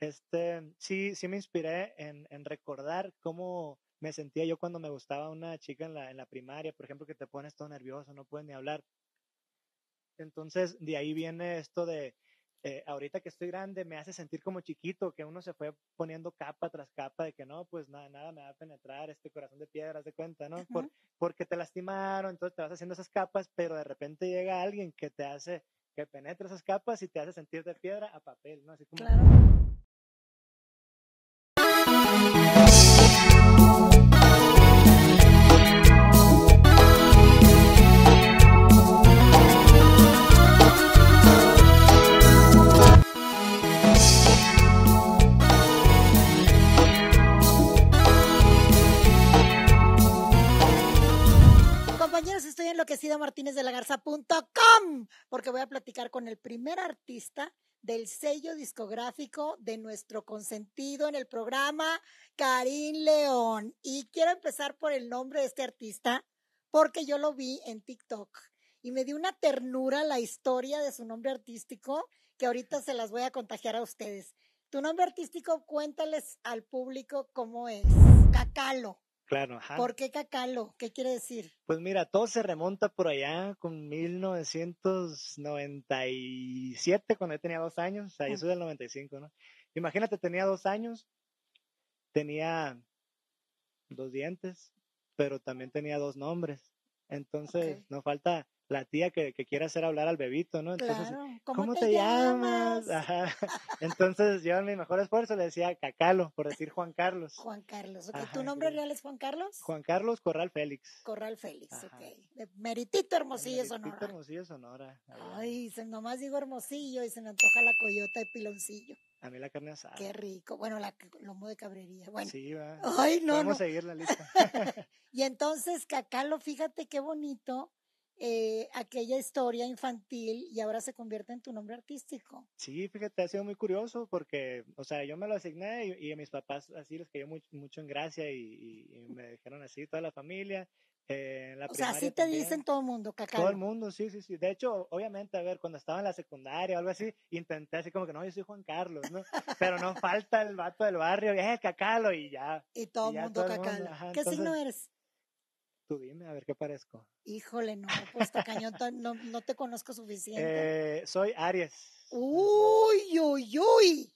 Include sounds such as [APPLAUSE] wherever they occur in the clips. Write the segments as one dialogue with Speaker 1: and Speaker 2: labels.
Speaker 1: este, sí, sí me inspiré en, en recordar cómo me sentía yo cuando me gustaba una chica en la, en la primaria, por ejemplo, que te pones todo nervioso, no puedes ni hablar. Entonces, de ahí viene esto de, eh, ahorita que estoy grande, me hace sentir como chiquito, que uno se fue poniendo capa tras capa de que no, pues nada, nada me va a penetrar este corazón de piedra, de cuenta, ¿no? Por, porque te lastimaron, entonces te vas haciendo esas capas, pero de repente llega alguien que te hace, que penetra esas capas y te hace sentir de piedra a papel, ¿no? Así como...
Speaker 2: Claro. Estoy enloquecida martínez de la garza.com porque voy a platicar con el primer artista del sello discográfico de nuestro consentido en el programa, Karim León. Y quiero empezar por el nombre de este artista porque yo lo vi en TikTok y me dio una ternura la historia de su nombre artístico que ahorita se las voy a contagiar a ustedes. Tu nombre artístico, cuéntales al público cómo es. Cacalo.
Speaker 1: Claro, ajá.
Speaker 2: ¿Por qué Cacalo? ¿Qué quiere decir?
Speaker 1: Pues mira, todo se remonta por allá con 1997, cuando yo tenía dos años, o sea, yo soy del 95, ¿no? Imagínate, tenía dos años, tenía dos dientes, pero también tenía dos nombres. Entonces, no falta la tía que, que quiere hacer hablar al bebito, ¿no? Entonces,
Speaker 2: Claro.
Speaker 1: ¿cómo, te, llamas? Ajá. Entonces, yo en mi mejor esfuerzo le decía Cacalo, por decir Juan Carlos.
Speaker 2: Juan Carlos. ok.
Speaker 1: Ajá,
Speaker 2: ¿Tu nombre real es Juan Carlos?
Speaker 1: Juan Carlos Corral Félix.
Speaker 2: Corral Félix,
Speaker 1: Ajá.
Speaker 2: ok. De Meritito Hermosillo,
Speaker 1: Meritito,
Speaker 2: Sonora.
Speaker 1: Hermosillo, Sonora.
Speaker 2: Ay, se, nomás digo Hermosillo y se me antoja la coyota de piloncillo.
Speaker 1: A mí la carne asada.
Speaker 2: Qué rico. Bueno, la lomo de cabrería. Bueno.
Speaker 1: Sí, va.
Speaker 2: Ay, no,
Speaker 1: Podemos
Speaker 2: no.
Speaker 1: seguir la lista. [LAUGHS]
Speaker 2: Y entonces, Cacalo, fíjate qué bonito eh, aquella historia infantil y ahora se convierte en tu nombre artístico.
Speaker 1: sí, fíjate, ha sido muy curioso porque, o sea, yo me lo asigné y, y a mis papás así les cayó muy- mucho en gracia y, y- me dijeron así, toda la familia. eh, la
Speaker 2: O sea, así te
Speaker 1: también.
Speaker 2: dicen todo el mundo,
Speaker 1: Todo el mundo, sí, sí, sí. De hecho, obviamente, a ver, cuando estaba en la secundaria o algo así, intenté así como que no, yo soy Juan Carlos, ¿no? Pero no [LAUGHS] falta el vato del barrio, eh, Cacalo, y ya.
Speaker 2: Y todo
Speaker 1: y
Speaker 2: el mundo,
Speaker 1: todo el mundo,
Speaker 2: Cacalo.
Speaker 1: ajá,
Speaker 2: ¿Qué signo
Speaker 1: entonces-
Speaker 2: eres?
Speaker 1: Tú dime, a ver qué parezco.
Speaker 2: Híjole, no, pues tacañón, to- no, no te conozco suficiente.
Speaker 1: Eh, soy Aries.
Speaker 2: Uy, uy, uy.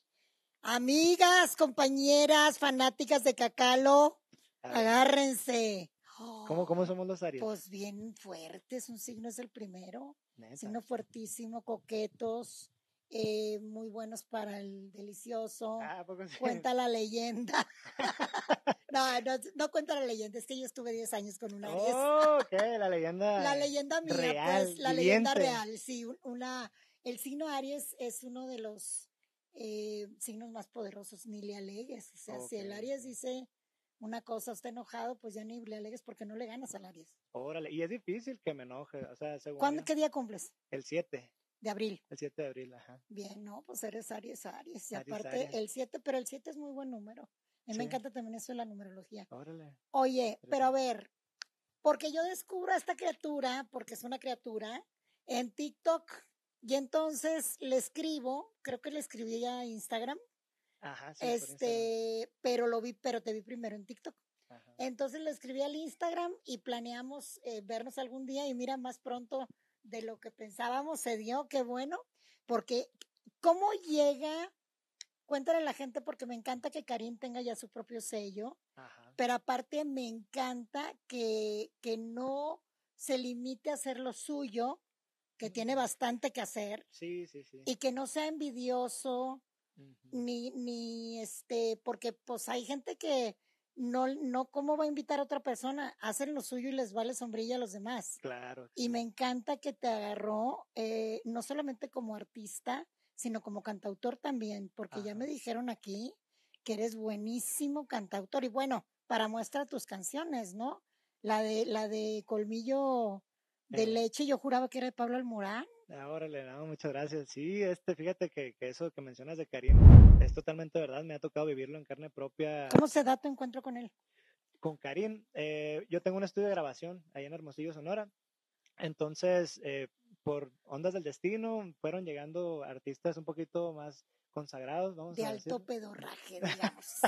Speaker 2: Amigas, compañeras, fanáticas de Cacalo, agárrense.
Speaker 1: ¿Cómo, ¿Cómo somos los Aries?
Speaker 2: Pues bien fuertes, un signo es el primero,
Speaker 1: Neta.
Speaker 2: signo fuertísimo, coquetos, eh, muy buenos para el delicioso.
Speaker 1: Ah.
Speaker 2: Cuenta la leyenda. [LAUGHS] [LAUGHS] no, no, no cuenta la leyenda, es que yo estuve 10 años con un Aries.
Speaker 1: Oh, ok, la leyenda.
Speaker 2: La leyenda mía,
Speaker 1: real,
Speaker 2: pues, la leyenda real, sí, un- una, el signo Aries es uno de los eh, signos más poderosos, ni le alegues, o sea, si el Aries dice una cosa, está enojado, pues ya ni le alegues porque no le ganas al Aries.
Speaker 1: Órale, y es difícil que me enoje, o sea, según
Speaker 2: ¿Cuándo,
Speaker 1: yo,
Speaker 2: qué día cumples?
Speaker 1: el 7,
Speaker 2: De abril.
Speaker 1: el 7 de abril, ajá.
Speaker 2: Bien, no, pues eres Aries, Aries, y
Speaker 1: Aries,
Speaker 2: aparte
Speaker 1: Aries.
Speaker 2: el 7, pero el 7 es muy buen número. A mí me encanta también eso de la numerología.
Speaker 1: Órale.
Speaker 2: Oye, pero a ver, porque yo descubro a esta criatura, porque es una criatura, en TikTok, y entonces le escribo, creo que le escribí a Instagram,
Speaker 1: Ajá, sí, Instagram.
Speaker 2: este, pero lo vi, pero te vi primero en TikTok.
Speaker 1: Ajá.
Speaker 2: Entonces le escribí al Instagram y planeamos eh, vernos algún día y mira, más pronto de lo que pensábamos se dio, qué bueno, porque ¿cómo llega? Cuéntale a la gente porque me encanta que Karim tenga ya su propio sello
Speaker 1: Ajá.
Speaker 2: pero aparte me encanta que, que no se limite a hacer lo suyo, que tiene bastante que hacer,
Speaker 1: Sí, sí, sí.
Speaker 2: y que no sea envidioso, ni, ni este, porque pues hay gente que no, no, ¿cómo va a invitar a otra persona? Hacen lo suyo y les vale sombrilla a los demás.
Speaker 1: Claro.
Speaker 2: Y me encanta que te agarró, eh, no solamente como artista, sino como cantautor también, porque ya me dijeron aquí que eres buenísimo cantautor. Y bueno, para muestra tus canciones, ¿no? La de, la de Colmillo de
Speaker 1: Eh.
Speaker 2: Leche, yo juraba que era de Pablo Almorán.
Speaker 1: Ah, órale, no, muchas gracias. Sí, este, fíjate que, que eso que mencionas de Karim es totalmente verdad. Me ha tocado vivirlo en carne propia
Speaker 2: ¿Cómo se da tu encuentro con él?
Speaker 1: con Karim. Eh, yo tengo un estudio de grabación ahí en Hermosillo, Sonora. Entonces, eh, por ondas del destino, fueron llegando artistas un poquito más consagrados, vamos
Speaker 2: de
Speaker 1: a
Speaker 2: alto
Speaker 1: decir.
Speaker 2: pedorraje, [LAUGHS] digamos.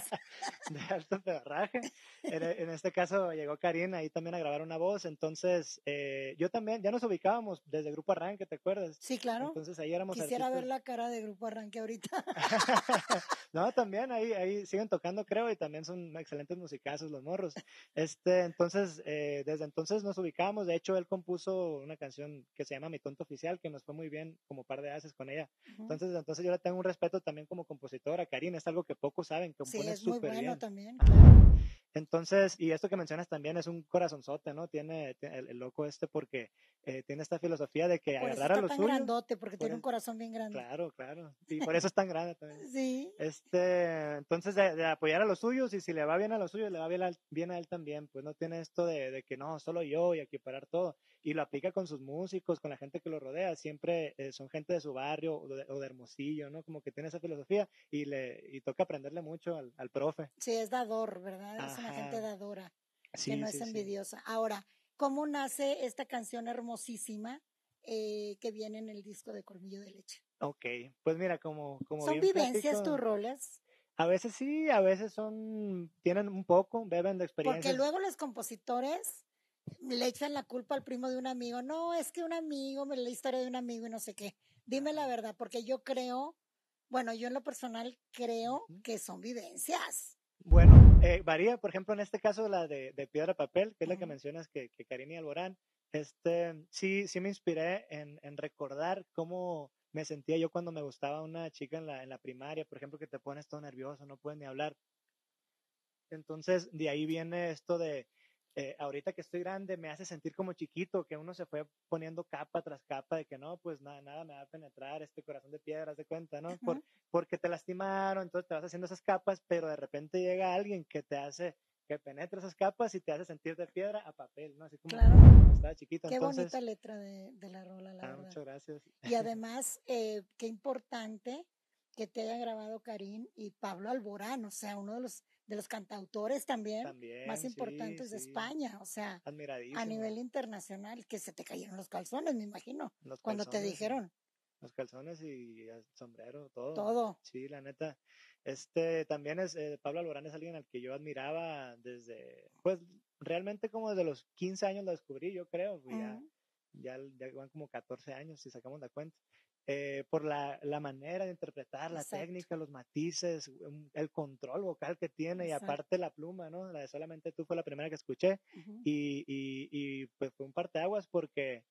Speaker 1: de alto pedorraje. En, e- en este caso llegó Karin ahí también a grabar una voz, entonces eh, yo también, ya nos ubicábamos desde Grupo Arranque, ¿te acuerdas?
Speaker 2: Sí, claro.
Speaker 1: Entonces ahí éramos
Speaker 2: Quisiera ver la cara de Grupo Arranque ahorita. [LAUGHS]
Speaker 1: no, también ahí, ahí siguen tocando, creo, y también son excelentes musicazos los morros. Este, entonces, eh, desde entonces nos ubicamos. De hecho, él compuso una canción que se llama Mi Tonto Oficial, que nos fue muy bien como par de haces con ella.
Speaker 2: Ujú.
Speaker 1: Entonces, entonces yo le tengo un respeto también como compositora. Karina, es algo que pocos saben, compone
Speaker 2: muy
Speaker 1: súper
Speaker 2: bueno
Speaker 1: bien.
Speaker 2: también. Claro.
Speaker 1: Entonces, y esto que mencionas también es un corazonzote, ¿no? Tiene, el, el loco este porque eh, tiene esta filosofía de que
Speaker 2: Por eso
Speaker 1: agarrar a
Speaker 2: está
Speaker 1: lo
Speaker 2: tan
Speaker 1: suyo.
Speaker 2: grandote, porque
Speaker 1: por
Speaker 2: tiene un
Speaker 1: eso-
Speaker 2: corazón bien grande.
Speaker 1: Claro, claro. Y por eso es [LAUGHS] tan grande también.
Speaker 2: Sí,
Speaker 1: Este, entonces de, de apoyar a los suyos y si le va bien a los suyos, le va bien, al- bien a él también, pues no tiene esto de, de que no, solo yo y equiparar todo. Y lo aplica con sus músicos, con la gente que lo rodea, siempre eh, son gente de su barrio o de, o de Hermosillo, ¿no? Como que tiene esa filosofía y le y toca aprenderle mucho al, al profe.
Speaker 2: sí, es dador, ¿verdad? Es una gente
Speaker 1: Ajá.
Speaker 2: dadora,
Speaker 1: Sí,
Speaker 2: que no
Speaker 1: sí,
Speaker 2: es
Speaker 1: sí.
Speaker 2: envidiosa. Ahora, ¿cómo nace esta canción hermosísima eh, que viene en el disco de Colmillo de Leche?
Speaker 1: Ok, pues mira, como, como
Speaker 2: ¿Son
Speaker 1: bien
Speaker 2: vivencias
Speaker 1: platico,
Speaker 2: tus roles?
Speaker 1: A veces sí, a veces son, tienen un poco, beben de
Speaker 2: Porque
Speaker 1: experiencias.
Speaker 2: luego los compositores le echan la culpa al primo de un amigo. No, es que un amigo, me la historia de un amigo y no sé qué. Dime la verdad, porque yo creo, bueno, yo en lo personal creo que son vivencias.
Speaker 1: Bueno, eh, varía, por ejemplo, en este caso la de, de Piedra Papel, que es la que mencionas que, que Karina y Alborán, este, sí, sí me inspiré en, en recordar cómo me sentía yo cuando me gustaba una chica en la, en la primaria, por ejemplo, que te pones todo nervioso, no puedes ni hablar. Entonces, de ahí viene esto de, eh, ahorita que estoy grande, me hace sentir como chiquito, que uno se fue poniendo capa tras capa de que no, pues nada, nada me va a penetrar este corazón de piedra, haz de cuenta, ¿no? Por- porque te lastimaron, entonces te vas haciendo esas capas, pero de repente llega alguien que te hace, que penetra esas capas y te hace sentir de piedra a papel, ¿no? Así como
Speaker 2: Claro.
Speaker 1: estaba chiquito.
Speaker 2: Qué
Speaker 1: entonces,
Speaker 2: bonita letra de, de la rola, la
Speaker 1: ah,
Speaker 2: verdad.
Speaker 1: muchas gracias.
Speaker 2: Y [LAUGHS] además, eh, qué importante que te haya grabado Karim y Pablo Alborán, o sea, uno de los, de los cantautores también,
Speaker 1: También,
Speaker 2: más
Speaker 1: sí,
Speaker 2: importantes de
Speaker 1: sí,
Speaker 2: España, o sea, a nivel internacional, que se te cayeron los calzones, me imagino,
Speaker 1: Los
Speaker 2: cuando te dijeron
Speaker 1: Los calzones y el sombrero, todo.
Speaker 2: todo.
Speaker 1: Sí, la neta. Este también es, eh, Pablo Alborán es alguien al que yo admiraba desde, pues realmente como desde los 15 años lo descubrí, yo creo. pues, Ya, ya, ya van como 14 años si sacamos la cuenta. Eh, por la, la manera de interpretar, la
Speaker 2: Exacto.
Speaker 1: técnica, los matices, el control vocal que tiene y
Speaker 2: Exacto.
Speaker 1: aparte la pluma, ¿no? La de solamente tú fue la primera que escuché
Speaker 2: Ujú.
Speaker 1: y, y, y pues fue un parteaguas porque,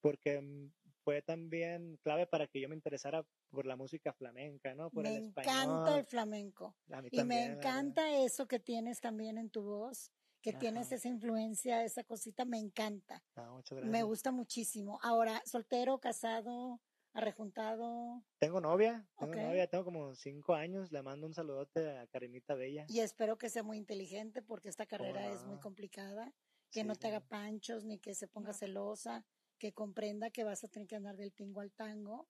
Speaker 1: porque mm, fue también clave para que yo me interesara por la música flamenca, ¿no? Por
Speaker 2: Me
Speaker 1: el
Speaker 2: encanta
Speaker 1: español.
Speaker 2: el flamenco.
Speaker 1: A mí
Speaker 2: Y me
Speaker 1: también, verdad.
Speaker 2: encanta eso que tienes también en tu voz, que tienes
Speaker 1: Ajá.
Speaker 2: esa influencia, esa cosita, me encanta.
Speaker 1: Ah, muchas
Speaker 2: Me
Speaker 1: gracias.
Speaker 2: gusta muchísimo. Ahora, soltero, casado, arrejuntado,
Speaker 1: Tengo novia, tengo novia, tengo como cinco años, le mando un saludote a Karinita Bella.
Speaker 2: y espero que sea muy inteligente porque esta carrera es muy complicada, que no te haga panchos ni que se ponga
Speaker 1: No.
Speaker 2: celosa, que comprenda que vas a tener que andar del tingo al tango,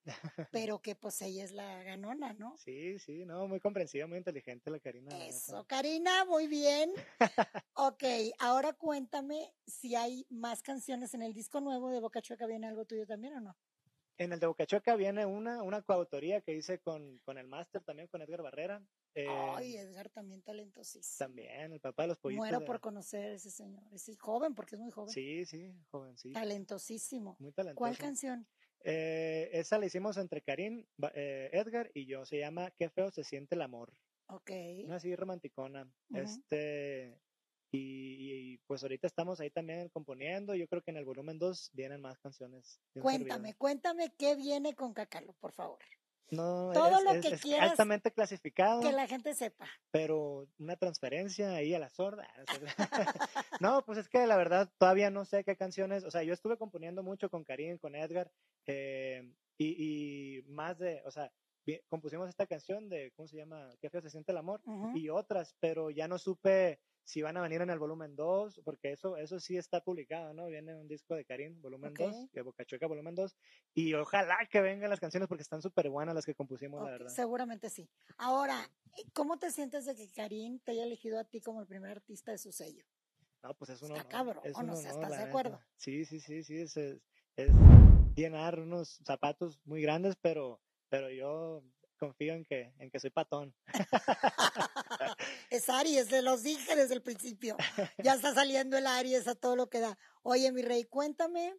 Speaker 2: pero que pues ella es la ganona, ¿no?
Speaker 1: Sí, sí, no, muy comprensiva, muy inteligente la Karina.
Speaker 2: Eso, Karina, muy bien. Ok, ahora cuéntame si hay más canciones en el disco nuevo de Boca Chueca. ¿Viene algo tuyo también o no?
Speaker 1: En el de Bocachueca viene una, una coautoría que hice con, con el máster también, con Edgar Barrera. eh,
Speaker 2: Ay, Edgar también talentosísimo.
Speaker 1: también, el papá de los pollitos.
Speaker 2: Muero
Speaker 1: de-
Speaker 2: por conocer a ese señor. Es joven porque es muy joven.
Speaker 1: Sí, sí, jovencito.
Speaker 2: Talentosísimo.
Speaker 1: Muy talentoso.
Speaker 2: ¿Cuál canción?
Speaker 1: Eh, esa la hicimos entre Karim, eh, Edgar y yo. Se llama Qué feo se siente el amor.
Speaker 2: Ok.
Speaker 1: Una así romanticona. Este. Y, y, pues ahorita estamos ahí también componiendo. Yo creo que en el volumen 2 vienen más canciones.
Speaker 2: Cuéntame,
Speaker 1: servidor.
Speaker 2: cuéntame qué viene con Cacalo, por favor.
Speaker 1: No,
Speaker 2: todo
Speaker 1: es,
Speaker 2: lo
Speaker 1: es-
Speaker 2: que
Speaker 1: es
Speaker 2: quieras
Speaker 1: altamente clasificado,
Speaker 2: Que la gente sepa.
Speaker 1: pero una transferencia ahí a la sorda. [LAUGHS] no, pues es que la verdad todavía no sé qué canciones. O sea, yo estuve componiendo mucho con Karim, con Edgar, eh, y, y más de, o sea, compusimos esta canción de, ¿cómo se llama? Qué feo se siente el amor.
Speaker 2: Ujú.
Speaker 1: y otras, pero ya no supe si van a venir en el volumen 2, porque eso, eso sí está publicado, ¿no? Viene un disco de Karim, volumen
Speaker 2: Ok.
Speaker 1: 2, de Boca Chueca, volumen 2, y ojalá que vengan las canciones porque están súper buenas las que compusimos, la
Speaker 2: Ok,
Speaker 1: verdad.
Speaker 2: seguramente sí. Ahora, ¿cómo te sientes de que Karim te haya elegido a ti como el primer artista de su sello?
Speaker 1: No, pues es un
Speaker 2: Está
Speaker 1: honor.
Speaker 2: cabrón,
Speaker 1: es
Speaker 2: ¿o
Speaker 1: un
Speaker 2: no?
Speaker 1: Honor,
Speaker 2: ¿estás
Speaker 1: la
Speaker 2: de
Speaker 1: neta.
Speaker 2: acuerdo?
Speaker 1: Sí, sí, sí, sí, es, es, es llenar unos zapatos muy grandes, pero, pero yo confío en que, en que soy patón.
Speaker 2: es Aries, de los dije desde el principio. Ya está saliendo el Aries a todo lo que da. Oye, mi rey, cuéntame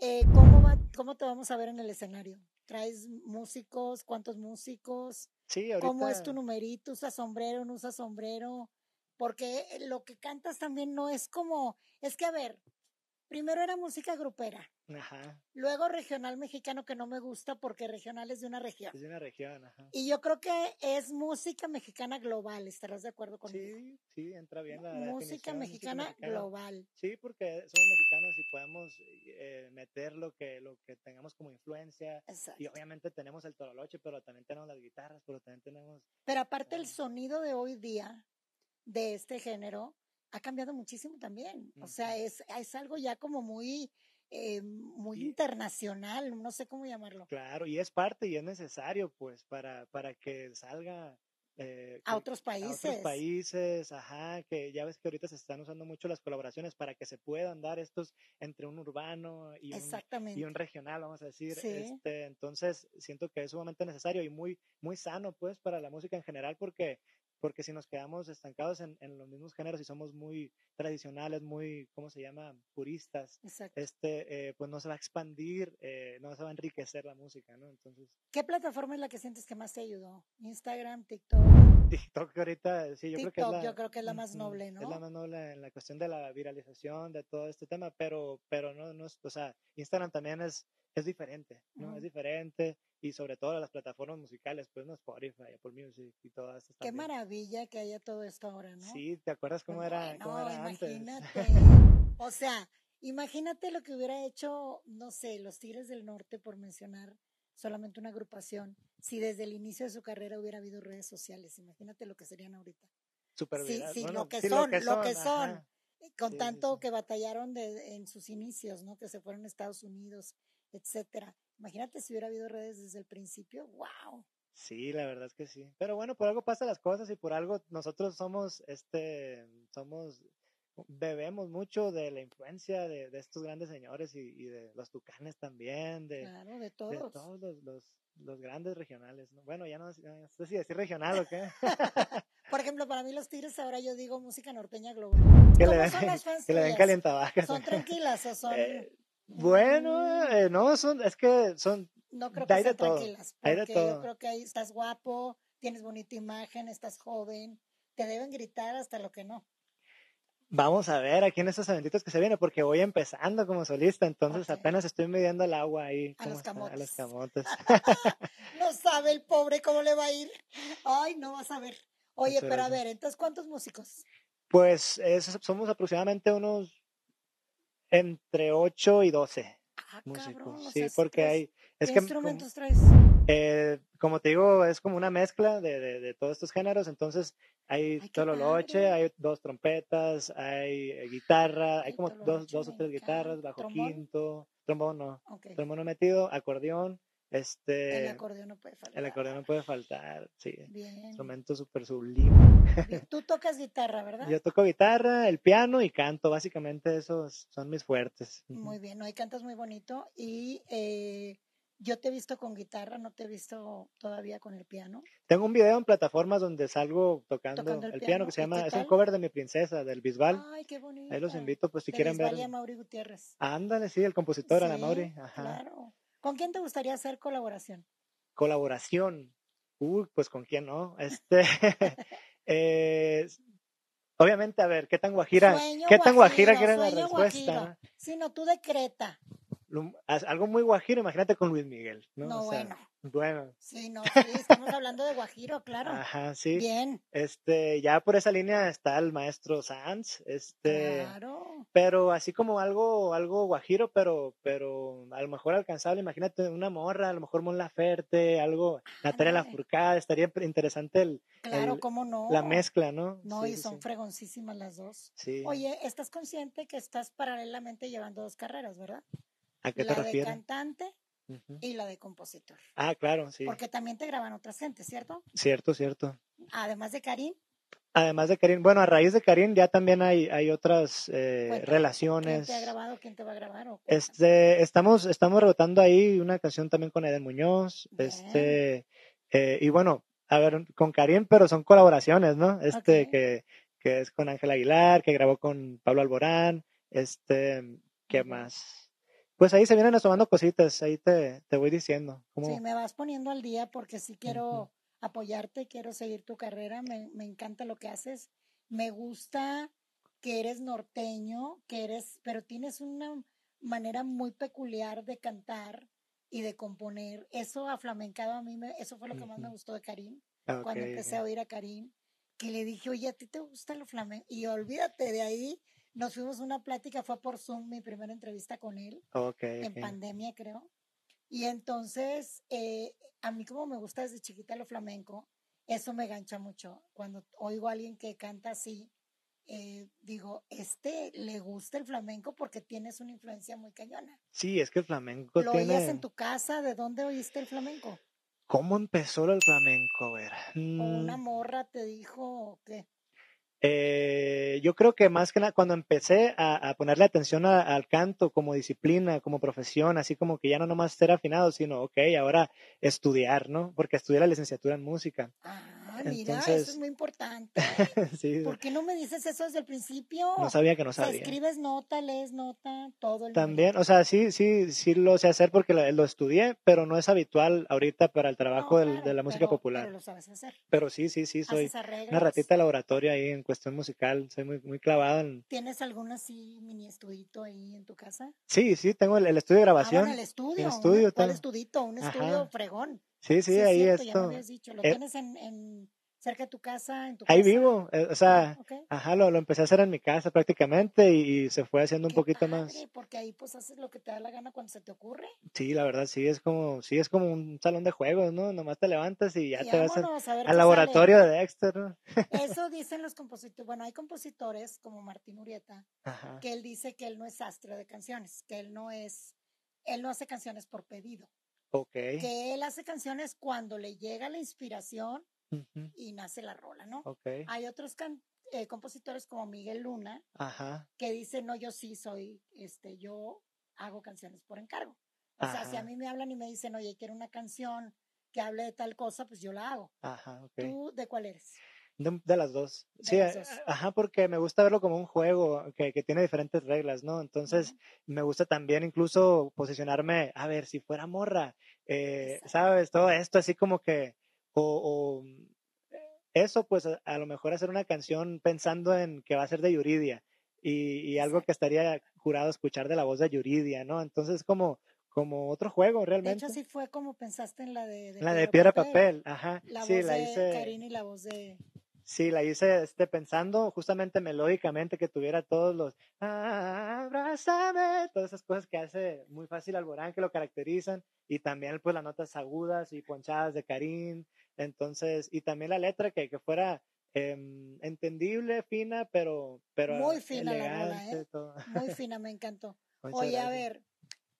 Speaker 2: eh, ¿cómo, va, ¿cómo te vamos a ver en el escenario? ¿Traes músicos? ¿Cuántos músicos?
Speaker 1: Sí,
Speaker 2: ¿Cómo es
Speaker 1: ahorita
Speaker 2: tu numerito? ¿Usas sombrero? ¿No usas sombrero? Porque lo que cantas también no es como, es que a ver, primero era música grupera,
Speaker 1: Ajá,
Speaker 2: luego regional mexicano que no me gusta porque regional es de una región.
Speaker 1: es de una región, ajá.
Speaker 2: Y yo creo que es música mexicana global, ¿estarás de acuerdo conmigo?
Speaker 1: Sí, sí, entra bien la,
Speaker 2: música mexicana
Speaker 1: mexicana.
Speaker 2: global.
Speaker 1: Sí, porque somos mexicanos y podemos eh, meter lo que, lo que tengamos como influencia.
Speaker 2: Exacto.
Speaker 1: Y obviamente tenemos el toroloche, pero también tenemos las guitarras, pero también tenemos...
Speaker 2: Pero aparte el sonido de hoy día de este género ha cambiado muchísimo también. O sea, es, es algo ya como muy, eh, muy
Speaker 1: Y-
Speaker 2: internacional, no sé cómo llamarlo.
Speaker 1: Claro, y es parte y es necesario, pues, para, para que salga... eh,
Speaker 2: A
Speaker 1: que-
Speaker 2: otros
Speaker 1: a
Speaker 2: países.
Speaker 1: otros países, ajá, que ya ves que ahorita se están usando mucho las colaboraciones para que se puedan dar estos entre un urbano y un,
Speaker 2: Exactamente.
Speaker 1: y un regional, vamos a decir.
Speaker 2: Sí.
Speaker 1: Este, entonces, siento que es sumamente necesario y muy, muy sano, pues, para la música en general, porque, porque si nos quedamos estancados en, en los mismos géneros y somos muy tradicionales, muy, ¿cómo se llama? Puristas,
Speaker 2: Exacto.
Speaker 1: este, eh, pues no se va a expandir, eh, no se va a enriquecer la música, ¿no? Entonces,
Speaker 2: ¿Qué plataforma es la que sientes que más te ayudó? Instagram, TikTok.
Speaker 1: TikTok ahorita, sí, yo creo que es
Speaker 2: TikTok,
Speaker 1: la,
Speaker 2: yo creo que es la más noble,
Speaker 1: Es la
Speaker 2: ¿no?
Speaker 1: más noble en la cuestión de la viralización de todo este tema, pero, pero no, no es, o sea, Instagram también es, es diferente, ¿no?
Speaker 2: Ujú.
Speaker 1: Es diferente y sobre todo las plataformas musicales, pues no Spotify, Apple Music y todas estas
Speaker 2: Qué
Speaker 1: también.
Speaker 2: maravilla que haya todo esto ahora, ¿no?
Speaker 1: Sí, ¿te acuerdas cómo era, cómo era antes?
Speaker 2: imagínate. [LAUGHS] O sea, imagínate lo que hubiera hecho, no sé, los Tigres del Norte, por mencionar solamente una agrupación, si desde el inicio de su carrera hubiera habido redes sociales. Imagínate lo que serían ahorita.
Speaker 1: Súper
Speaker 2: Sí, sí,
Speaker 1: Bueno,
Speaker 2: lo que
Speaker 1: sí,
Speaker 2: son, lo que son.
Speaker 1: ajá.
Speaker 2: Eh, Con
Speaker 1: Sí, sí,
Speaker 2: tanto
Speaker 1: sí.
Speaker 2: que batallaron de, en sus inicios, ¿no? Que se fueron a Estados Unidos, etcétera. Imagínate si hubiera habido redes desde el principio. ¡Wow!
Speaker 1: Sí, la verdad es que sí. Pero bueno, por algo pasan las cosas y por algo nosotros somos, este, somos, bebemos mucho de la influencia de, de estos grandes señores y, y de los tucanes también, de,
Speaker 2: Claro, de
Speaker 1: de
Speaker 2: todos.
Speaker 1: todos los, los, los grandes regionales. ¿no? Bueno, ya no, no sé si decir regional o qué. [LAUGHS]
Speaker 2: Por ejemplo, para mí los Tigres ahora yo digo música norteña global.
Speaker 1: que,
Speaker 2: ¿Cómo
Speaker 1: le den,
Speaker 2: son las fans [LAUGHS]
Speaker 1: que le den.
Speaker 2: ¿Son tranquilas o son...?
Speaker 1: Eh, bueno, eh, no, son, es que son,
Speaker 2: no creo que
Speaker 1: hay de
Speaker 2: sean
Speaker 1: todo,
Speaker 2: tranquilas.
Speaker 1: hay de
Speaker 2: Porque yo creo que ahí estás guapo, tienes bonita imagen, estás joven. Te deben gritar hasta lo que no.
Speaker 1: Vamos a ver aquí en estos eventitos que se vienen, porque voy empezando como solista, entonces apenas estoy midiendo el agua ahí.
Speaker 2: A los
Speaker 1: A los
Speaker 2: camotes. [LAUGHS] [LAUGHS] No sabe el pobre cómo le va a ir. Ay, no vas a ver. Oye,
Speaker 1: Muchas
Speaker 2: pero a ver, entonces, ¿cuántos músicos?
Speaker 1: Pues es- somos aproximadamente unos entre 8 y 12
Speaker 2: Ah,
Speaker 1: músicos.
Speaker 2: cabrón, o
Speaker 1: sí,
Speaker 2: sea,
Speaker 1: porque hay, es
Speaker 2: ¿Qué
Speaker 1: que como,
Speaker 2: instrumentos traes?
Speaker 1: eh, como te digo, es como una mezcla de, de, de todos estos géneros, entonces hay tololoche, hay dos trompetas, hay eh, guitarra, hay
Speaker 2: Ay,
Speaker 1: como dos, dos o tres guitarras, bajo
Speaker 2: ¿Trombón?
Speaker 1: quinto, trombón no, trombón no metido, acordeón,
Speaker 2: El
Speaker 1: este,
Speaker 2: acordeón no puede faltar.
Speaker 1: el acordeón no puede faltar, sí,
Speaker 2: Bien.
Speaker 1: instrumento súper sublime.
Speaker 2: bien. Tú tocas guitarra, [LAUGHS] ¿verdad?
Speaker 1: Yo toco guitarra, el piano y canto, básicamente esos son mis fuertes.
Speaker 2: Muy bien, no, y cantas muy bonito. Y eh, yo te he visto con guitarra, no te he visto todavía con el piano.
Speaker 1: Tengo un video en plataformas donde salgo tocando,
Speaker 2: Tocando el
Speaker 1: el, piano,
Speaker 2: piano,
Speaker 1: que se
Speaker 2: ¿y
Speaker 1: llama, es un cover de mi princesa, del Bisbal.
Speaker 2: Ay, qué bonito.
Speaker 1: Ahí los invito, pues si
Speaker 2: de
Speaker 1: quieren ver.
Speaker 2: Bisbal y Amaury Gutiérrez.
Speaker 1: Ándale, sí, el compositor, Ana
Speaker 2: Sí,
Speaker 1: Mauri. Ajá.
Speaker 2: Claro. ¿Con quién te gustaría hacer colaboración?
Speaker 1: Colaboración. Uy, pues con quién no. Este, [LAUGHS] eh, obviamente, a ver, ¿qué tan guajira,
Speaker 2: Sueño
Speaker 1: qué tan guajira
Speaker 2: guajiro,
Speaker 1: quiere la respuesta?
Speaker 2: Sí, no, tú decreta.
Speaker 1: Algo muy guajiro, imagínate con Luis Miguel, ¿no?
Speaker 2: No,
Speaker 1: O sea,
Speaker 2: bueno.
Speaker 1: Bueno,
Speaker 2: Sí, no, sí, estamos hablando de guajiro, claro.
Speaker 1: ajá, sí.
Speaker 2: Bien,
Speaker 1: Este, ya por esa línea está el maestro Sanz, este,
Speaker 2: claro.
Speaker 1: pero así como algo, algo guajiro, pero, pero a lo mejor alcanzable, imagínate una morra, a lo mejor Mon Laferte, algo, Natalia
Speaker 2: Ándale.
Speaker 1: Lafourcade, estaría interesante el,
Speaker 2: Claro,
Speaker 1: el-
Speaker 2: cómo no.
Speaker 1: la mezcla, ¿no?
Speaker 2: No,
Speaker 1: Sí,
Speaker 2: y son
Speaker 1: sí.
Speaker 2: fregoncísimas las dos.
Speaker 1: Sí.
Speaker 2: Oye, ¿estás consciente que estás paralelamente llevando dos carreras, verdad?
Speaker 1: ¿A qué te
Speaker 2: La de
Speaker 1: refieres?
Speaker 2: Y la de compositor.
Speaker 1: Ah, claro, sí.
Speaker 2: Porque también te graban otras gentes, ¿cierto?
Speaker 1: Cierto, cierto.
Speaker 2: Además de Karim,
Speaker 1: Además de Karim, bueno, a raíz de Karim ya también hay, hay otras eh,
Speaker 2: Cuéntame, ¿quién
Speaker 1: relaciones.
Speaker 2: te ha grabado? ¿Quién te va a grabar? O.
Speaker 1: Este, estamos, estamos rebotando ahí una canción también con Eden Muñoz,
Speaker 2: Bien.
Speaker 1: este, Eh, y bueno, a ver, con Karim, pero son colaboraciones, ¿no? Este, que, que es con Ángel Aguilar, que grabó con Pablo Alborán, este, ¿qué más? Pues ahí se vienen asomando cositas, ahí te, te voy diciendo. Cómo,
Speaker 2: Sí, me vas poniendo al día porque sí quiero apoyarte, quiero seguir tu carrera, me, me encanta lo que haces, me gusta que eres norteño, que eres, pero tienes una manera muy peculiar de cantar y de componer. Eso aflamencado a mí, me, eso fue lo que más me gustó de Karim,
Speaker 1: Ah,
Speaker 2: cuando empecé a oír a Karim, que le dije, oye, ¿a ti te gusta lo flamenco? Y olvídate de ahí, nos fuimos una plática, fue por Zoom mi primera entrevista con él
Speaker 1: Ok,
Speaker 2: en pandemia, creo. Y entonces, eh, a mí como me gusta desde chiquita lo flamenco, eso me gancha mucho. Cuando oigo a alguien que canta así, eh, digo, este le gusta el flamenco porque tienes una influencia muy cañona.
Speaker 1: Sí, es que el flamenco
Speaker 2: ¿Lo oías en
Speaker 1: tiene...
Speaker 2: tu casa? ¿De dónde oíste el flamenco?
Speaker 1: ¿Cómo empezó el flamenco? A ver.
Speaker 2: ¿O una
Speaker 1: mm,
Speaker 2: morra te dijo o qué?
Speaker 1: Eh, yo creo que más que nada cuando empecé a, ponerle atención al canto como disciplina, como profesión, así como que ya no nomás ser afinado, sino, ok, ahora estudiar, ¿no? Porque estudié la licenciatura en música.
Speaker 2: Ah, mira, eso es
Speaker 1: Entonces,
Speaker 2: muy importante. [LAUGHS]
Speaker 1: sí,
Speaker 2: ¿Por qué no me dices eso desde el principio?
Speaker 1: no sabía que no
Speaker 2: O sea,
Speaker 1: sabía.
Speaker 2: escribes nota, lees nota, todo el
Speaker 1: También, o sea, sí, sí, sí lo sé hacer porque lo, lo estudié, pero no es habitual ahorita para el
Speaker 2: No,
Speaker 1: trabajo del- de la música
Speaker 2: pero, pero
Speaker 1: popular.
Speaker 2: lo sabes hacer.
Speaker 1: Pero sí, sí, sí, soy una ratita de laboratorio ahí en cuestión musical, soy muy, muy clavado en...
Speaker 2: ¿Tienes algún así mini estudito ahí en tu casa?
Speaker 1: Sí, sí, tengo el, el estudio de
Speaker 2: Ah, bueno,
Speaker 1: grabación,
Speaker 2: el
Speaker 1: el
Speaker 2: estudio. una-
Speaker 1: estudio,
Speaker 2: ¿Cuál
Speaker 1: tengo.
Speaker 2: estudito? Un estudio
Speaker 1: Ajá.
Speaker 2: fregón.
Speaker 1: Sí, sí,
Speaker 2: Sí, es
Speaker 1: ahí
Speaker 2: cierto, ya me
Speaker 1: esto.
Speaker 2: dicho. ¿Lo
Speaker 1: eh,
Speaker 2: tienes en, en cerca de tu casa, en tu
Speaker 1: ahí
Speaker 2: casa?
Speaker 1: vivo, eh, o
Speaker 2: Ah,
Speaker 1: sea,
Speaker 2: ok.
Speaker 1: ajá, lo, lo empecé a hacer en mi casa prácticamente y, y se fue haciendo un
Speaker 2: Qué
Speaker 1: poquito más.
Speaker 2: padre, porque ahí pues haces lo que te da la gana cuando se te ocurre.
Speaker 1: Sí, la verdad, sí, es como, sí, es como un salón de juegos, ¿no? Nomás te levantas y ya
Speaker 2: Y
Speaker 1: te vas
Speaker 2: a ver
Speaker 1: al laboratorio
Speaker 2: sale.
Speaker 1: de Dexter, ¿no?
Speaker 2: Eso [LAUGHS] dicen los compositores. Bueno, hay compositores como Martín Urieta,
Speaker 1: Ajá,
Speaker 2: que él dice que él no es sastre de canciones, que él no es, él no hace canciones por pedido,
Speaker 1: ok.
Speaker 2: que él hace canciones cuando le llega la inspiración y nace la rola, ¿no?
Speaker 1: Ok,
Speaker 2: Hay otros can- eh, compositores como Miguel Luna
Speaker 1: ajá,
Speaker 2: que dicen, no, yo sí soy, este, yo hago canciones por encargo. O sea, si a mí me hablan y me dicen, oye, quiero una canción que hable de tal cosa, pues yo la hago.
Speaker 1: ajá.
Speaker 2: ¿Tú de cuál eres?
Speaker 1: De, de las dos.
Speaker 2: De
Speaker 1: Sí,
Speaker 2: las dos.
Speaker 1: ajá, porque me gusta verlo como un juego que, que tiene diferentes reglas, ¿no? Entonces, me gusta también incluso posicionarme, a ver, si fuera morra, eh. ¿sabes? Todo esto así como que, o, o, eh, eso, pues a, a lo mejor hacer una canción pensando en que va a ser de Yuridia y, y algo que estaría jurado escuchar de la voz de Yuridia, ¿no? Entonces, como, como otro juego
Speaker 2: De hecho,
Speaker 1: realmente.
Speaker 2: así fue como pensaste en la de, de
Speaker 1: La de
Speaker 2: Piedra
Speaker 1: piedra
Speaker 2: Papel.
Speaker 1: papel, ajá,
Speaker 2: La
Speaker 1: sí,
Speaker 2: voz
Speaker 1: la
Speaker 2: de
Speaker 1: hice.
Speaker 2: Karina y la voz de...
Speaker 1: Sí, la hice este, pensando justamente melódicamente que tuviera todos los abrázame, todas esas cosas que hace muy fácil Alborán, que lo caracterizan, y también pues las notas agudas y ponchadas de Karim, entonces, y también la letra que, que fuera em, entendible, fina, pero, pero
Speaker 2: Muy fina la rola,
Speaker 1: elegante,
Speaker 2: ¿eh?
Speaker 1: todo.
Speaker 2: Muy [LAUGHS] fina, me encantó.
Speaker 1: Muchas
Speaker 2: Oye, a ver,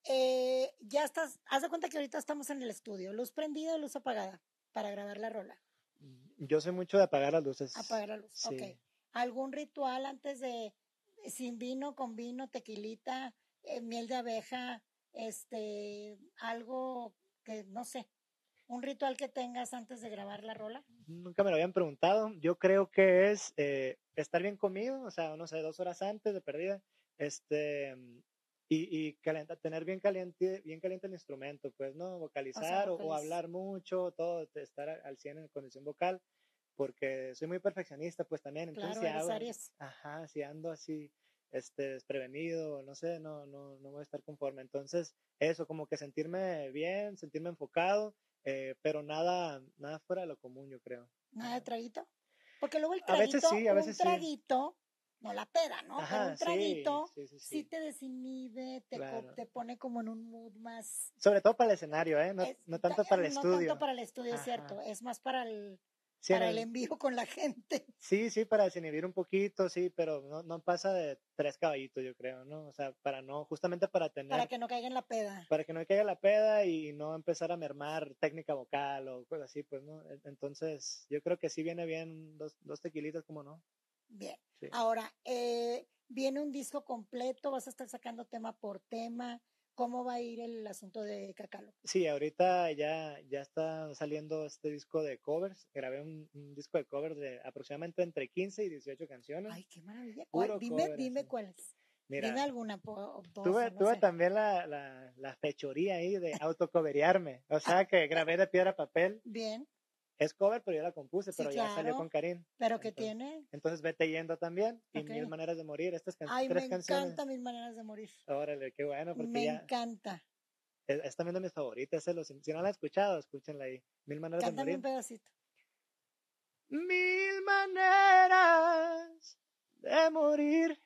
Speaker 2: eh, ya estás, haz de cuenta que ahorita estamos en el estudio, luz prendida, luz apagada, para grabar la rola.
Speaker 1: Yo soy mucho de apagar las luces.
Speaker 2: Apagar la luz, ok.
Speaker 1: Sí.
Speaker 2: ¿Algún ritual antes de, sin vino, con vino, tequilita, eh, miel de abeja, este, algo que, no sé, un ritual que tengas antes de grabar la rola?
Speaker 1: Nunca me lo habían preguntado. Yo creo que es eh, estar bien comido, o sea, no sé, dos horas antes de perdida, este, y, y calenta- tener bien caliente, bien caliente el instrumento, pues, ¿no? Vocalizar o, o
Speaker 2: vocaliz-
Speaker 1: hablar mucho, todo, estar al 100 en condición vocal, porque soy muy perfeccionista, pues también, entonces
Speaker 2: Claro,
Speaker 1: si
Speaker 2: eres
Speaker 1: hago, ajá, si ando así, este, desprevenido, no sé, no, no, no voy a estar conforme. Entonces, eso, como que sentirme bien, sentirme enfocado, eh, pero nada, nada fuera de lo común, yo creo.
Speaker 2: ¿Nada de traguito? Porque luego el
Speaker 1: A veces
Speaker 2: traguito,
Speaker 1: sí, a veces
Speaker 2: un
Speaker 1: sí.
Speaker 2: No la peda, ¿no? Pero
Speaker 1: Ajá,
Speaker 2: un
Speaker 1: sí,
Speaker 2: traguito
Speaker 1: sí, sí,
Speaker 2: sí,
Speaker 1: sí.
Speaker 2: te desinhibe, te,
Speaker 1: Claro.
Speaker 2: te pone como en un mood más...
Speaker 1: Sobre todo para el escenario, ¿eh? No,
Speaker 2: es-
Speaker 1: no
Speaker 2: ta-
Speaker 1: tanto para el
Speaker 2: no
Speaker 1: estudio.
Speaker 2: tanto para el estudio, es cierto, es más para el,
Speaker 1: en
Speaker 2: para el
Speaker 1: el-
Speaker 2: en vivo con la gente.
Speaker 1: sí, sí, para desinhibir un poquito, sí, pero no, no pasa de tres caballitos, yo creo, ¿no? O sea, para no, justamente para tener,
Speaker 2: Para que no caiga en la peda.
Speaker 1: para que no caiga la peda y no empezar a mermar técnica vocal o cosas así, pues, ¿no? Entonces, yo creo que sí viene bien dos, dos tequilitas, como no?
Speaker 2: Bien.
Speaker 1: Sí.
Speaker 2: Ahora, eh, viene un disco completo, vas a estar sacando tema por tema. ¿Cómo va a ir el asunto de Cacalo?
Speaker 1: Sí, ahorita ya, ya está saliendo este disco de covers. Grabé un, un disco de covers de aproximadamente entre 15 y 18 canciones.
Speaker 2: Ay, qué maravilla. Dime,
Speaker 1: cover,
Speaker 2: dime
Speaker 1: así.
Speaker 2: cuáles.
Speaker 1: Mira,
Speaker 2: dime alguna. po- dos,
Speaker 1: tuve,
Speaker 2: no
Speaker 1: tuve también la, la, la fechoría ahí de [LAUGHS] autocoverearme. O sea, que grabé de piedra a papel.
Speaker 2: Bien,
Speaker 1: Es cover, pero yo la compuse,
Speaker 2: Sí,
Speaker 1: pero ya salió con Karim.
Speaker 2: pero ¿qué
Speaker 1: Entonces,
Speaker 2: tiene?
Speaker 1: Entonces, vete yendo también. Y. Mil Maneras de Morir. Estas can-
Speaker 2: Ay,
Speaker 1: tres
Speaker 2: me
Speaker 1: canciones.
Speaker 2: encantan mis maneras de morir.
Speaker 1: Órale, qué bueno, porque
Speaker 2: Me
Speaker 1: ya
Speaker 2: encanta.
Speaker 1: es, es también de mis favoritas. eh, si no la han escuchado, escúchenla ahí. Mil Maneras de Morir.
Speaker 2: un pedacito.
Speaker 1: Mil maneras de morir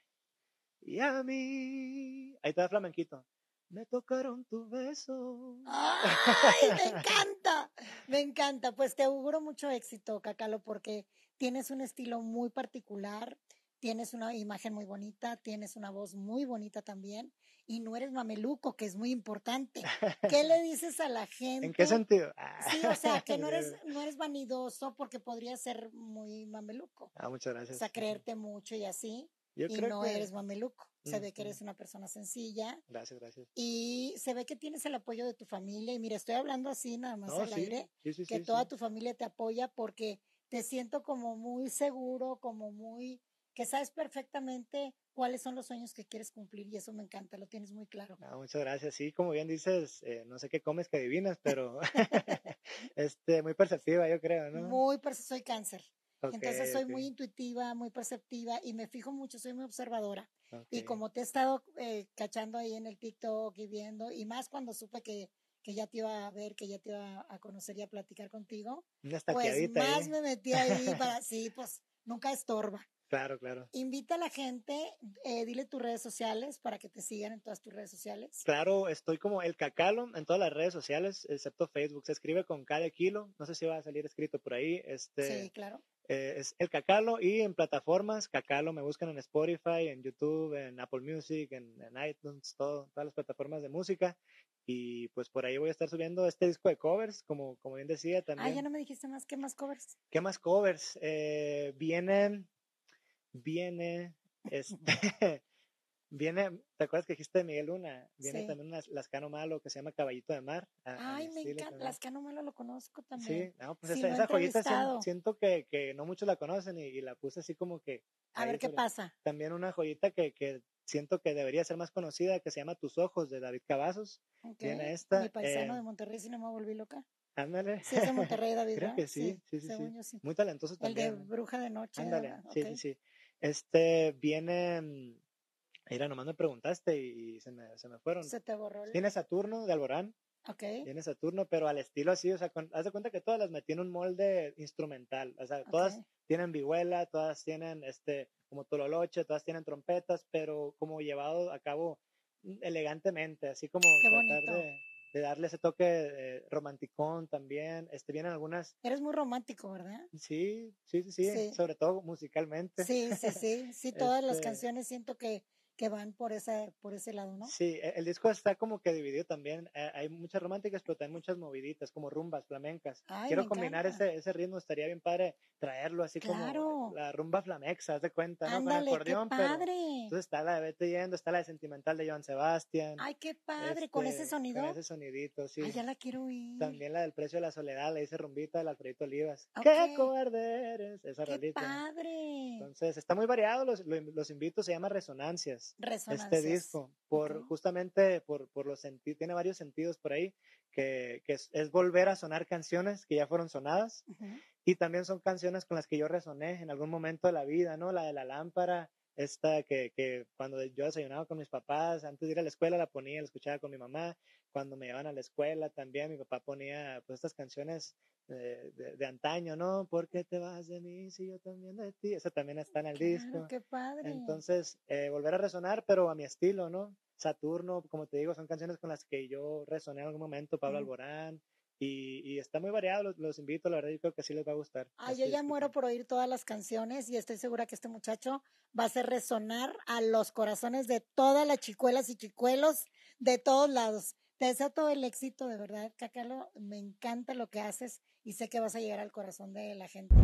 Speaker 1: y a mí. Ahí está flamenquito. Me tocaron tu beso.
Speaker 2: ¡Ay, [LAUGHS] me encanta! Me encanta. Pues te auguro mucho éxito, Cacalo, porque tienes un estilo muy particular, tienes una imagen muy bonita, tienes una voz muy bonita también, y no eres mameluco, que es muy importante. ¿Qué le [LAUGHS] dices a la gente?
Speaker 1: ¿En qué sentido? Ah.
Speaker 2: Sí, o sea, que no eres, [LAUGHS] no eres vanidoso porque podría ser muy mameluco.
Speaker 1: Ah, muchas
Speaker 2: O
Speaker 1: gracias.
Speaker 2: sea, creerte mucho y así,
Speaker 1: Yo
Speaker 2: y
Speaker 1: creo
Speaker 2: no
Speaker 1: que-
Speaker 2: eres mameluco. Se ve que eres una persona sencilla,
Speaker 1: Gracias, gracias.
Speaker 2: y se ve que tienes el apoyo de tu familia. Y mira, estoy hablando así nada más
Speaker 1: No,
Speaker 2: al
Speaker 1: sí,
Speaker 2: aire,
Speaker 1: sí, sí,
Speaker 2: que toda tu familia te apoya porque te siento como muy seguro, como muy, que sabes perfectamente cuáles son los sueños que quieres cumplir y eso me encanta, lo tienes muy claro.
Speaker 1: Ah, muchas gracias. Sí, como bien dices, eh, no sé qué comes que adivinas, pero [LAUGHS] [LAUGHS] este, muy perceptiva, yo creo, ¿no?
Speaker 2: Muy, soy cáncer.
Speaker 1: Ok,
Speaker 2: Entonces soy
Speaker 1: ok,
Speaker 2: muy intuitiva, muy perceptiva y me fijo mucho, soy muy observadora. Y
Speaker 1: ok.
Speaker 2: como te he estado eh, cachando ahí en el TikTok y viendo, y más cuando supe que, que ya te iba a ver, que ya te iba a conocer y a platicar contigo, pues más
Speaker 1: ahí.
Speaker 2: me metí ahí para, [LAUGHS] sí, pues nunca estorba.
Speaker 1: Claro, claro.
Speaker 2: Invita a la gente, eh, dile tus redes sociales para que te sigan en todas tus redes sociales.
Speaker 1: Claro, estoy como el Cacalo en todas las redes sociales, excepto Facebook. Se escribe con cada kilo. No sé si va a salir escrito por ahí. Este,
Speaker 2: Sí, claro.
Speaker 1: Eh, es el Cacalo y en plataformas, Cacalo me buscan en Spotify, en YouTube, en Apple Music, en, en iTunes, todo, todas las plataformas de música. Y pues por ahí voy a estar subiendo este disco de covers, como, como bien decía
Speaker 2: Ah,
Speaker 1: también.
Speaker 2: ya no me dijiste más, ¿qué más covers?
Speaker 1: ¿Qué más covers? Eh, viene, viene, [LAUGHS] este, [LAUGHS] viene, ¿te acuerdas que dijiste de Miguel Luna? Viene
Speaker 2: Sí.
Speaker 1: también unas, Lascano Malo que se llama Caballito de Mar. a- a
Speaker 2: Ay,
Speaker 1: mi
Speaker 2: me encanta,
Speaker 1: también.
Speaker 2: las Cano Malo lo conozco también.
Speaker 1: Sí, no, pues
Speaker 2: Sí,
Speaker 1: esa, esa joyita sien-
Speaker 2: entrevistado.
Speaker 1: siento que, que no muchos la conocen y, y la puse así como que...
Speaker 2: A ver qué
Speaker 1: sobre-
Speaker 2: pasa.
Speaker 1: También una joyita que, que siento que debería ser más conocida, que se llama Tus Ojos, de David Cavazos.
Speaker 2: Ok.
Speaker 1: Viene esta,
Speaker 2: Mi paisano
Speaker 1: eh,
Speaker 2: de Monterrey, si no me volví loca.
Speaker 1: Ándale.
Speaker 2: Sí, es de Monterrey, [LAUGHS] David.
Speaker 1: Creo
Speaker 2: ¿verdad?
Speaker 1: que sí, sí, sí, sí.
Speaker 2: según yo sí.
Speaker 1: Muy talentoso
Speaker 2: El de
Speaker 1: también.
Speaker 2: Bruja de Noche.
Speaker 1: Ándale, sí,
Speaker 2: Ok.
Speaker 1: sí, sí. Este, viene, mm, mira, nomás me preguntaste y, se, me, se me fueron.
Speaker 2: Se te borró el...
Speaker 1: Viene Saturno de Alborán,
Speaker 2: Ok.
Speaker 1: viene Saturno, pero al estilo así, o sea, con- haz de cuenta que todas las metí en un molde instrumental, o sea, todas tienen vihuela, todas tienen, este, como tololoche, todas tienen trompetas, pero como llevado a cabo elegantemente, así como
Speaker 2: Qué
Speaker 1: tratar de, de darle ese toque eh, romanticón también, este, vienen algunas,
Speaker 2: Eres muy romántico, ¿verdad?
Speaker 1: sí, sí, sí, sí,
Speaker 2: Sí.
Speaker 1: sobre todo musicalmente.
Speaker 2: Sí, sí, sí. Sí, todas las
Speaker 1: Este-
Speaker 2: canciones siento que, que van por, esa, por ese lado, ¿no?
Speaker 1: Sí, e- el disco está como que dividido también. eh, Hay muchas románticas, pero también muchas moviditas, como rumbas flamencas.
Speaker 2: Ay,
Speaker 1: Quiero combinar
Speaker 2: encanta.
Speaker 1: ese, ese ritmo, estaría bien padre traerlo así
Speaker 2: Claro.
Speaker 1: como la rumba flamexa, haz de cuenta, ¿no?
Speaker 2: Ándale,
Speaker 1: Con
Speaker 2: qué
Speaker 1: acordeón, pero
Speaker 2: padre.
Speaker 1: entonces está la de Vete Yendo, está la de Sentimental de Joan Sebastián.
Speaker 2: Ay, qué padre, con ese
Speaker 1: este,
Speaker 2: sonido.
Speaker 1: Con ese sonidito, sí.
Speaker 2: Ay, ya la quiero oír.
Speaker 1: También la del Precio de la Soledad, le dice rumbita del Alfredito Olivas.
Speaker 2: Ok.
Speaker 1: ¡Qué cobarde eres! Esa
Speaker 2: Qué
Speaker 1: rolita.
Speaker 2: padre.
Speaker 1: Entonces, está muy variado, los, lo- los invito, se llama Resonancias
Speaker 2: Resonancias.
Speaker 1: este disco por justamente por, por los sentidos tiene varios sentidos por ahí que, que es, es volver a sonar canciones que ya fueron sonadas
Speaker 2: Ujú.
Speaker 1: y también son canciones con las que yo resoné en algún momento de la vida no la de la lámpara esta que, que cuando yo desayunaba con mis papás antes de ir a la escuela la ponía la escuchaba con mi mamá cuando me llevaban a la escuela también mi papá ponía pues estas canciones de, de antaño no ¿por qué te vas de mí si yo también de ti esa también está en el disco
Speaker 2: Claro, qué padre.
Speaker 1: entonces, eh, volver a resonar, pero a mi estilo, ¿no? Saturno, como te digo, son canciones con las que yo resoné en algún momento, Pablo. Alborán, y, y está muy variado, los, los invito, la verdad, yo creo que sí les va a gustar.
Speaker 2: Ay,
Speaker 1: Así
Speaker 2: yo ya
Speaker 1: es,
Speaker 2: muero por oír todas las canciones y estoy segura que este muchacho va a hacer resonar a los corazones de todas las chicuelas y chicuelos de todos lados. Te deseo todo el éxito, de verdad, Cacalo. Me encanta lo que haces y sé que vas a llegar al corazón de la gente.